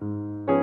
Música